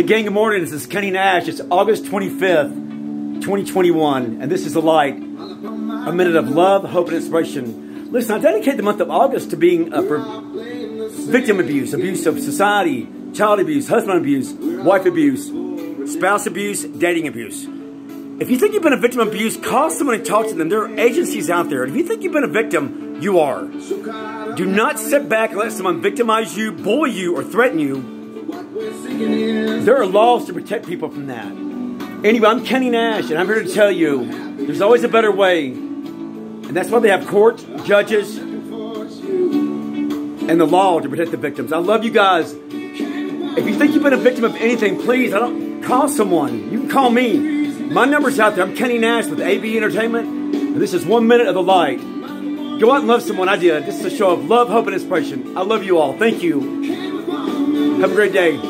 Hey, gang, good morning. This is Kenny Nash. It's August 25th, 2021, and this is The Light, a minute of love, hope, and inspiration. Listen, I dedicate the month of August to being uh, for victim abuse, abuse of society, child abuse, husband abuse, wife abuse, spouse abuse, dating abuse. If you think you've been a victim of abuse, call someone and talk to them. There are agencies out there. If you think you've been a victim, you are. Do not sit back and let someone victimize you, bully you, or threaten you there are laws to protect people from that. Anyway, I'm Kenny Nash, and I'm here to tell you there's always a better way. And that's why they have courts, judges, and the law to protect the victims. I love you guys. If you think you've been a victim of anything, please, I don't call someone. You can call me. My number's out there. I'm Kenny Nash with AB Entertainment, and this is One Minute of the Light. Go out and love someone. I did. This is a show of love, hope, and inspiration. I love you all. Thank you. Have a great day.